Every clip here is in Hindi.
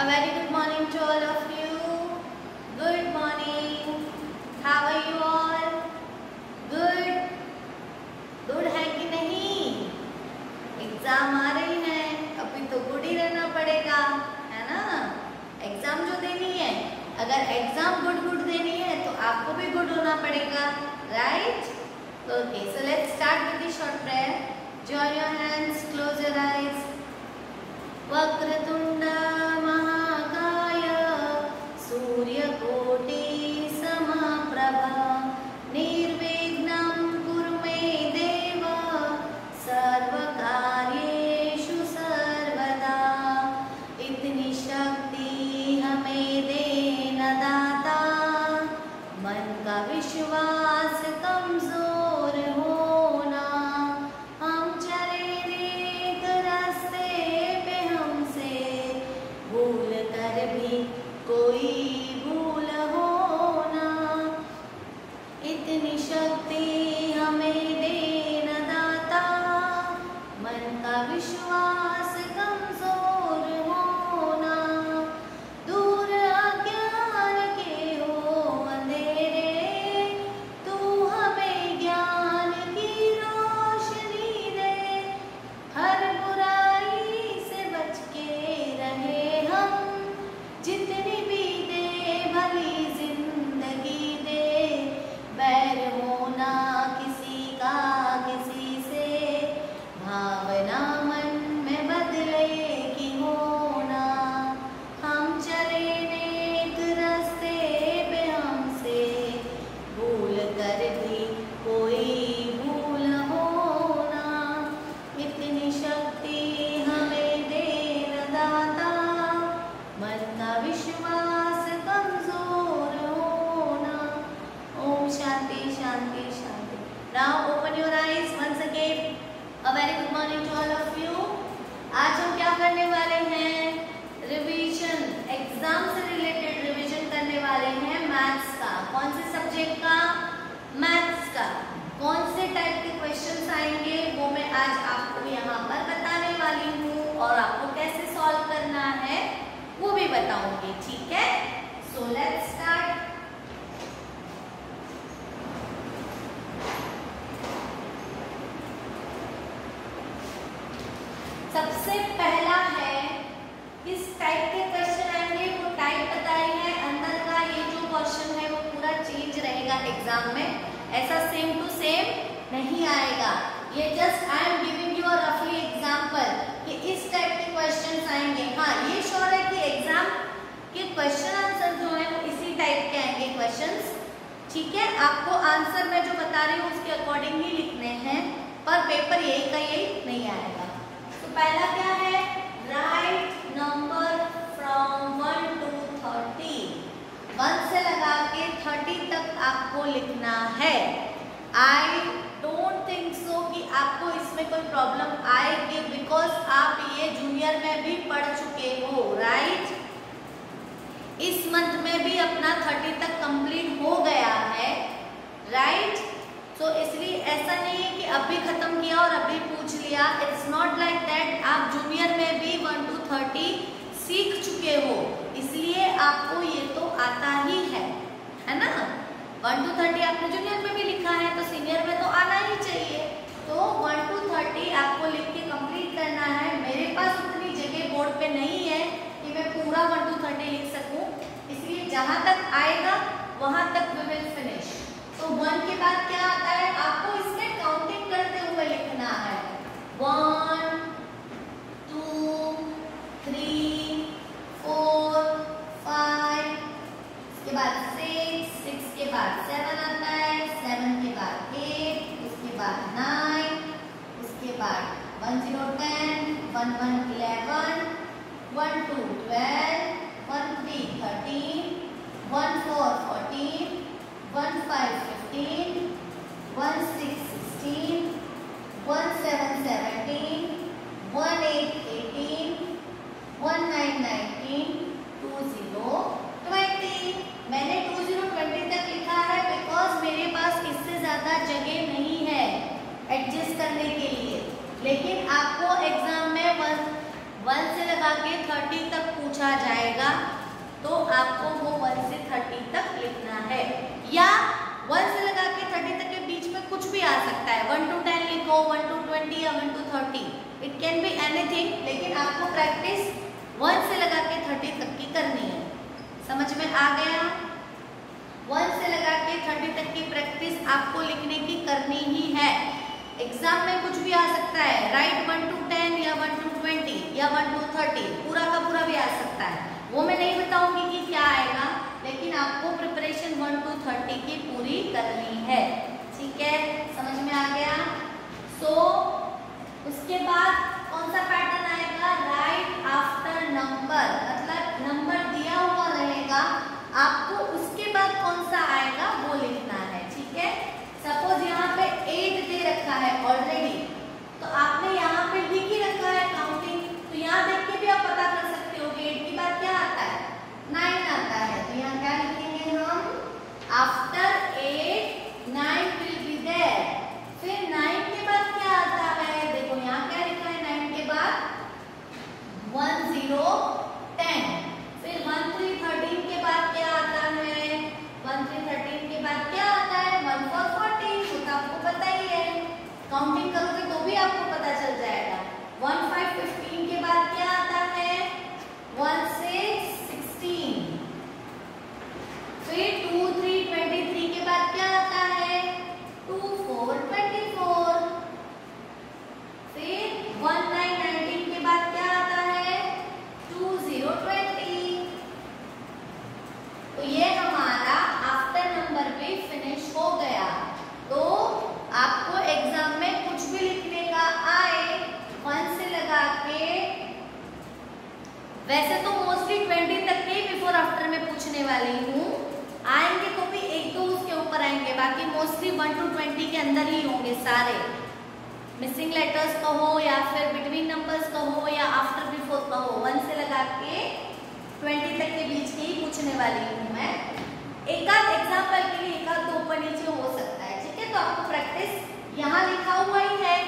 A very good morning to all of you. Good morning. How are you all? Good. Good है कि नहीं एग्ज़ाम आ रही है अभी तो गुड ही रहना पड़ेगा, है ना एग्ज़ाम जो देनी है, अगर एग्ज़ाम गुड गुड देनी है तो आपको भी गुड होना पड़ेगा right okay so let's start with the short prayer join your hands, close your eyes वक्रतुंड आज आपको यहाँ पर बताने वाली हूँ और आपको कैसे सॉल्व करना है, वो भी बताऊँगी, ठीक है? सो लेट्स स्टार्ट सबसे पहला है, किस टाइप के क्वेश्चन आएँगे, वो टाइप बताई है। अंदर का ये जो क्वेश्चन है, वो पूरा चेंज रहेगा एग्ज़ाम में। ऐसा सेम टू सेम नहीं आएगा। ये just I am giving you a रफली एग्जांपल कि इस टाइप के क्वेश्चंस आएँगे। हाँ ये श्योर है कि एग्ज़ाम के क्वेश्चन आंसर जो है, वो इसी टाइप के आएँगे क्वेश्चंस ठीक है? आपको आंसर मैं जो बता रही हूँ, उसके अकॉर्डिंग ही लिखने हैं, पर पेपर यही का यही नहीं आएगा। तो पहला क्या है? Right number from one two thirty one से लगा के थर्टी तक आपको लिखना है। आई आपको इसमें कोई प्रॉब्लम आएगी बिकॉज़ आप ये जूनियर में भी पढ़ चुके हो राइट इस मंथ में भी अपना थर्टी तक कंप्लीट हो गया है राइट तो इसलिए ऐसा नहीं है कि अभी खत्म किया और अभी पूछ लिया। इट्स नॉट लाइक दैट आप जूनियर में भी वन टू थर्टी सीख चुके हो। इसलिए आपको ये तो आता ही है है ना? वन टू थर्टी आपने जूनियर में भी लिखा है तो सीनियर में तो आना ही चाहिए। तो वन टू थर्टी आपको लिख के कंप्लीट करना है मेरे पास उतनी जगह बोर्ड पे नहीं है कि मैं पूरा वन टू थर्टी लिख सकूँ इसलिए जहाँ तक आएगा वहाँ तक वी विल फिनिश तो वन के बाद क्या आता है आपको इसमें काउंटिंग करते हुए लिखना है one two three four five इसके बाद सिक्स सिक्स के बाद सेवन आता है सेवन के बाद एट उसके बाद नाइन उसके बाद one zero ten one one eleven one two twelve one three thirteen one four fourteen one five fifteen one six sixteen one seven seventeen one eight eighteen one nine nineteen two zero twenty मैंने टू ज़ीरो ट्वेंटी तक लिखा है बिकॉज़ मेरे पास इससे ज़्यादा जगह नहीं है एडजस्ट करने के लिए लेकिन आपको एग्ज़ाम में वन के थर्टी तक पूछा जाएगा तो आपको वो वन से थर्टी तक लिखना है। या वन से लगा के थर्टी तक के बीच में कुछ भी आ सकता है। वन टू टेन लिखो वन टू ट्वेंटी या one two thirty it can be anything लेकिन आपको प्रैक्टिस वन से लगा के थर्टी तक की करनी है। समझ में आ गया? वन से लगा के थर्टी तक की प्रैक्टिस आपको लिखने की करनी ही है। एग्ज़ाम में कुछ भी आ सकता है। राइट वन टू टेन या वन टू ट्वेंटी या वन टू थर्टी पूरा का पूरा भी आ सकता है। वो मैं नहीं बताऊँगी कि क्या आएगा, लेकिन आपको प्रिपरेशन वन टू थर्टी की पूरी करनी है समझ में आ गया सो so, उसके बाद कौन सा पैटर्न आएगा राइट आफ्टर नंबर मतलब नंबर दिया हुआ रहेगा आपको उसके बाद कौन सा आएगा वो लिखना है ठीक है सपोज़ यहाँ पे एट दे रखा है ऑलरेडी तो आपने यहाँ पे लिख ही रखा है काउंटिंग तो यहाँ देख के भी आप पता कर सकते हो कि एट के बाद क्या आता है नाइन आता है तो यहाँ क्या लिखेंगे हम after eight nine will be there फिर नाइन के बाद क्या आता है देखो यहाँ क्या लिखा है नाइन के बाद वन ज़ीरो टेन फिर वन थ्री थर्टीन के बाद क्या आता है वन थ्री थर्टीन के बाद क्या आता है वन फोर तो आपको पता ही है काउंटिंग करोगे तो भी आपको पता चल जाएगा वन फाइव फिफ्टीन के बाद क्या आता है वन सिक्स सिक्सटीन फिर टू थ्री ट्वेंटी थ्री के बाद क्या आता है टू फोर ट्वेंटी फोर फिर वन नाइन नाइनटीन के बाद क्या आता है टू ज़ीरो ट्वेंटी तो ये हमारा आफ्टर नंबर भी फिनिश हो गया तो आपको एग्ज़ाम में कुछ भी लिखने का आए वन से लगा के वैसे तो मोस्टली ट्वेंटी तक के बिफोर आफ्टर में पूछने वाली हूँ। आएँगे तो भी एक दो उसके ऊपर आएँगे, बाकी मोस्टली वन टू ट्वेंटी के अंदर ही होंगे सारे। मिसिंग लेटर्स कहो या फिर बिटवीन नंबर्स कहो या आफ्टर बिफोर कहो वन से लगा के ट्वेंटी तक के बीच के ही पूछने वाली हूँ मैं। एक आध एग्ज़ाम्पल के लिए एक आध दो ऊपर नीचे हो सकता है, ठीक है? तो आपको प्रैक्टिस यहाँ लिखा हुआ ही है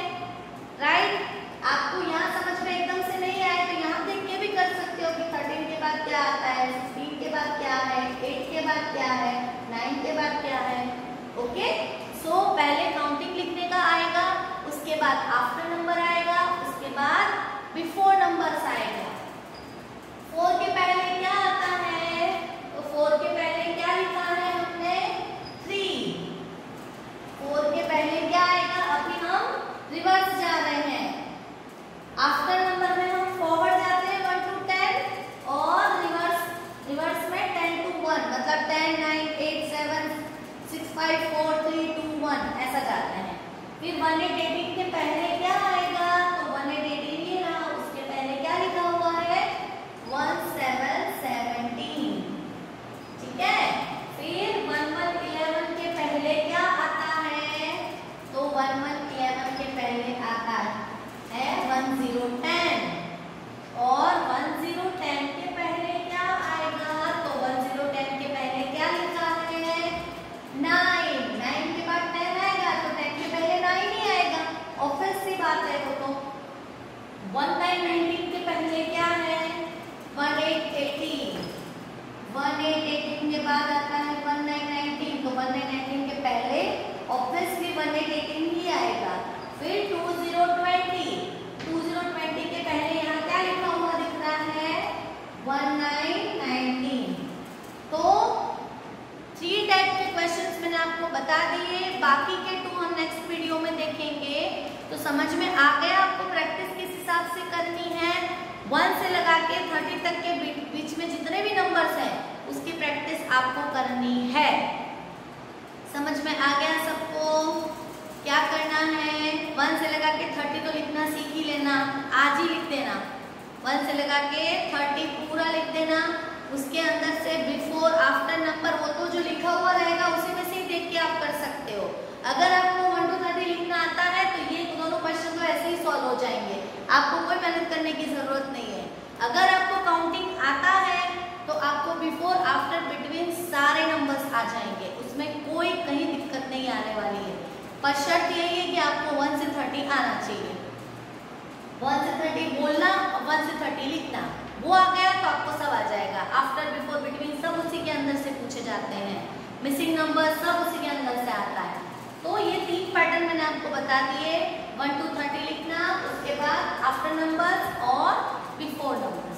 राइट आपको यहाँ समझ में एकदम से नहीं आए तो यहाँ देख के भी कर सकते हो कि थर्टीन के बाद क्या आता है सिक्सटीन के बाद क्या है एट के बाद क्या है? नाइन के बाद क्या है? ओके सो पहले काउंटिंग लिखने का आएगा, उसके बाद आफ्टर नंबर आएगा, उसके बाद बिफोर नंबर्स आएगा। फोर के पहले क्या आता है तो फोर के पहले क्या लिखा है हमने थ्री फोर के पहले क्या आएगा अभी हम रिवर्स जा रहे हैं आफ्टर नंबर में हम फॉरवर्ड जाते हैं वन टू टेन और रिवर्स रिवर्स में टेन टू वन मतलब ten nine eight seven six five four three two one ऐसा जाते हैं फिर वन डेबिट के पहले क्या आएगा तो वन एट एटीन ये रहा उसके पहले क्या लिखा हुआ है वन सेवन सेवनटीन ठीक है फिर वन वन इलेवन के पहले क्या आता है तो वन वन इलेवन के पहले आता है वन ज़ीरो टेन और वन ज़ीरो टेन के पहले क्या आएगा तो वन ज़ीरो टेन के पहले क्या लिखा है नाइन नाइन के बाद टेन आएगा तो टेन के पहले नाइन ही आएगा ऑफ़िस सी बात है वो तो वन नाइन नाइनटीन के पहले क्या है one eight eighteen one eight eighteen के बाद आता है वन नाइन नाइनटीन तो वन नाइन नाइनटीन के पहले ऑब्वियसली वन एट एटीन ही आएगा फिर two zero twenty two zero twenty के पहले यहाँ क्या लिखा हुआ दिख रहा है वन नाइन नाइनटीन तो थ्री टाइप के क्वेश्चंस मैंने आपको बता दिए बाकी के टू हम नेक्स्ट वीडियो में देखेंगे तो समझ में आ गया, आपको प्रैक्टिस किस हिसाब से करनी है? वन से लगा के थर्टी तक के बीच में जितने भी नंबर्स हैं, उसकी प्रैक्टिस आपको करनी है। समझ में आ गया सबको? क्या करना है? वन से लगा के थर्टी तो लिखना सीख ही लेना, आज ही लिख देना। वन से लगा के थर्टी पूरा लिख देना, उसके अंदर से बिफोर आफ्टर नंबर वो तो जो लिखा हुआ रहेगा, उसी में से ही देख के आप कर सकते हो। अगर आपको वन टू थर्टी लिखना आता है तो ये दोनों क्वेश्चन तो ऐसे ही सॉल्व हो जाएँगे आपको कोई मेहनत करने की ज़रूरत नहीं है अगर आपको काउंटिंग आता है तो आपको बिफोर आफ्टर बिटवीन सारे नंबर्स आ जाएँगे। उसमें कोई कहीं दिक्कत नहीं आने वाली है। पर शर्त यही है कि आपको वन से थर्टी आना चाहिए। वन से थर्टी बोलना और वन से थर्टी लिखना। वो आ गया तो आपको सब आ जाएगा। आफ्टर बिफोर बिटवीन सब उसी के अंदर से पूछे जाते हैं। मिसिंग नंबर सब उसी के अंदर से आता है। तो ये तीन पैटर्न मैंने आपको बता दिए। वन टू थर्टी लिखना, उसके बाद आफ्टर नंबर और before number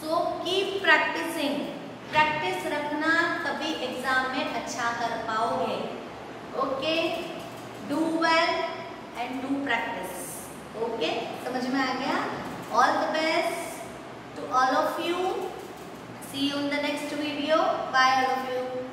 so keep practicing practice रखना तभी एग्ज़ाम में अच्छा कर पाओगे. Okay do well and do practice okay समझ में आ गया? All the best to all of you see you in the next video bye all of you